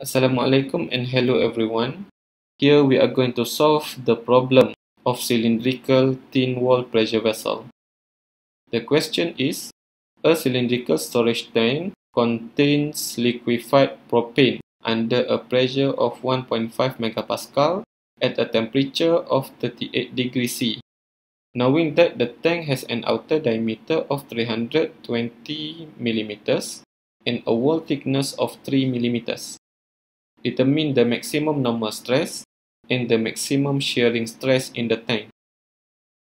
Assalamualaikum and hello everyone. Here we are going to solve the problem of cylindrical thin wall pressure vessel. The question is, a cylindrical storage tank contains liquefied propane under a pressure of 1.5 megapascal at a temperature of 38 degrees C. Knowing that the tank has an outer diameter of 320 millimeters and a wall thickness of 3 millimeters. Determine the maximum normal stress and the maximum shearing stress in the tank.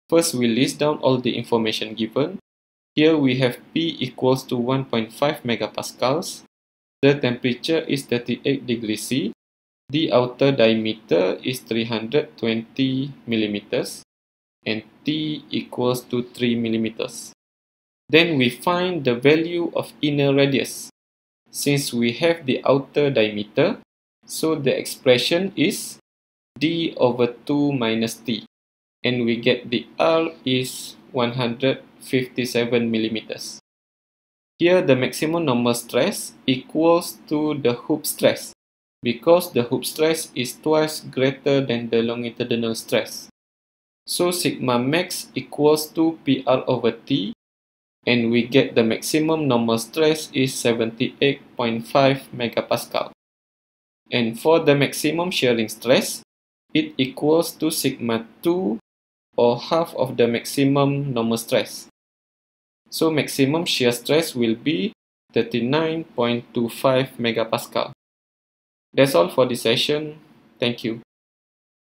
First, we list down all the information given. Here we have P equals to 1.5 megapascals. The temperature is 38 degrees C. The outer diameter is 320 millimeters and T equals to 3 millimeters. Then we find the value of inner radius. Since we have the outer diameter, so the expression is d over 2 minus t. And we get the R is 157 millimeters. Here the maximum normal stress equals to the hoop stress because the hoop stress is twice greater than the longitudinal stress. So sigma max equals to PR over T and we get the maximum normal stress is 78.5 megapascal. And for the maximum shearing stress, it equals to sigma 2 or half of the maximum normal stress. So maximum shear stress will be 39.25 megapascal. That's all for this session. Thank you.